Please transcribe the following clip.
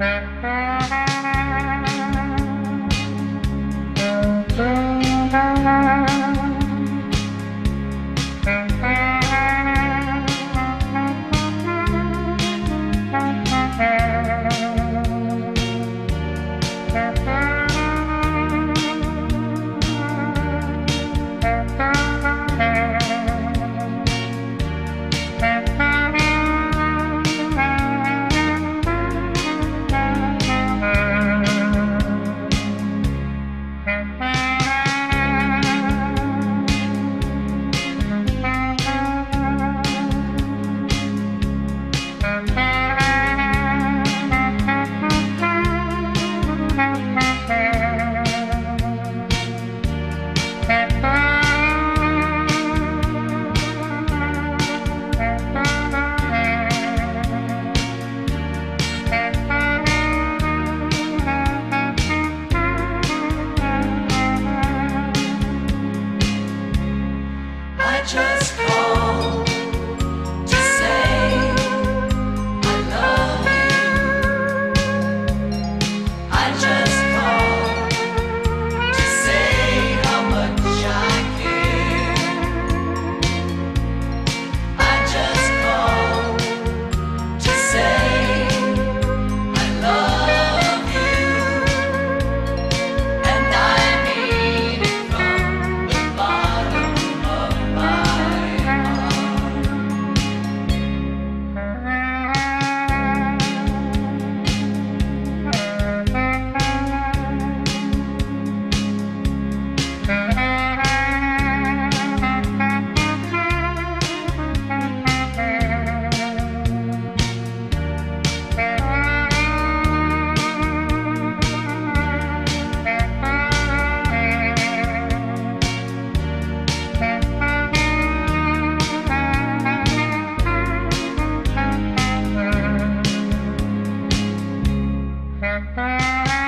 I just Bye.